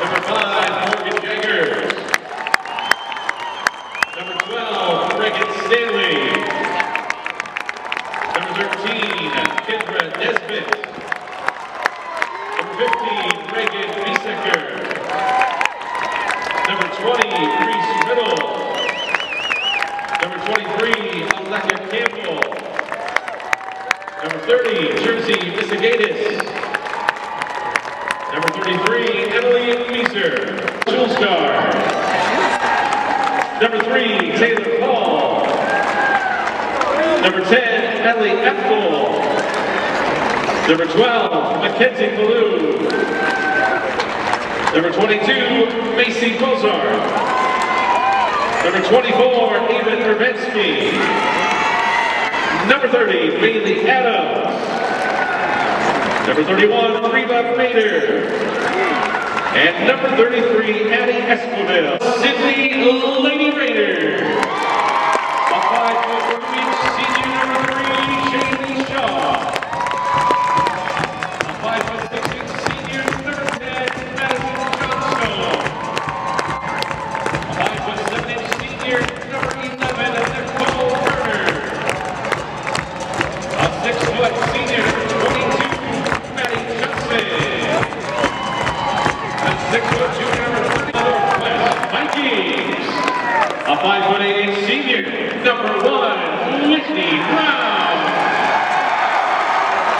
Number five, Morgan Jaggers. Number 12, Reagan Stanley. Number 13, Kendra Nesbitt. Number 15, Reagan Biesecker. Number 20, Reese Riddle. Number 23, Aleka Campbell. Number 30, Jersey Misigatis. Number 33, Meeser. Jules Guard. Number 3, Taylor Paul. Number 10, Ellie Ethel. Number 12, Mackenzie Ballou. Number 22, Macy Bozard. Number 24, Eva Nervensky. Number 30, Bailey Adams. Number 31, Reba Bader. And number 33, Addie Esquivel.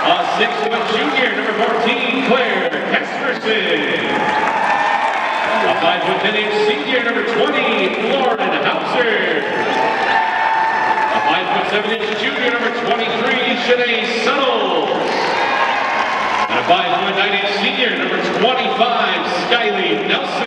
A six-foot junior, number 14, Claire Casperson. A five-foot ten-inch senior, number 20, Lauren Hauser. A five-foot seven-inch junior, number 23, Shanae Suttles. And a five-foot nine-inch senior, number 25, Skylee Nelson.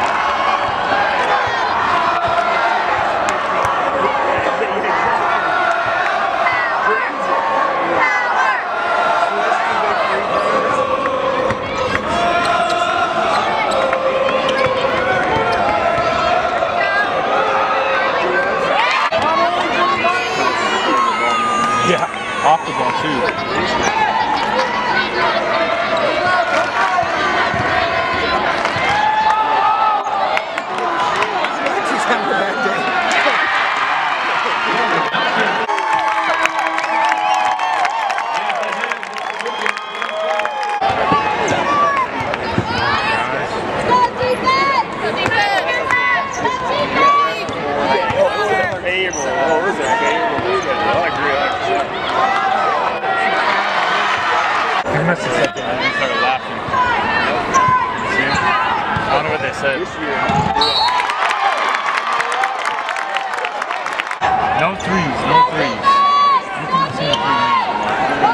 must have said that and then started laughing. I don't know what they said. No threes, no threes. You can see a three lead.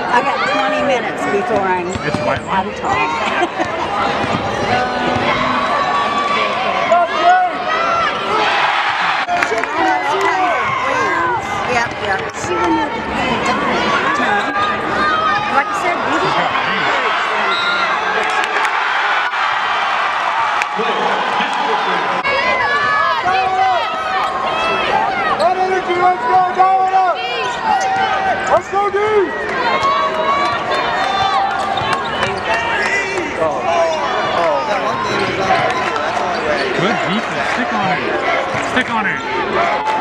I got 20 minutes before I'm It's white out line. Good defense. Stick on it. Stick on it.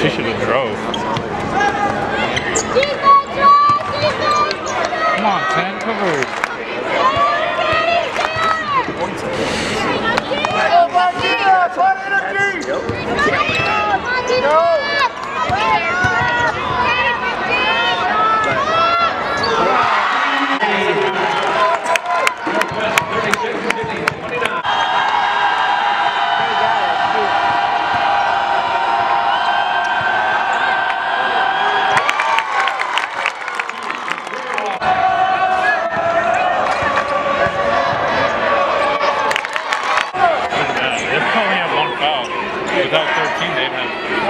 She should have drove. Come on, 10 covered. Without 13, they'd have, they'd be all right.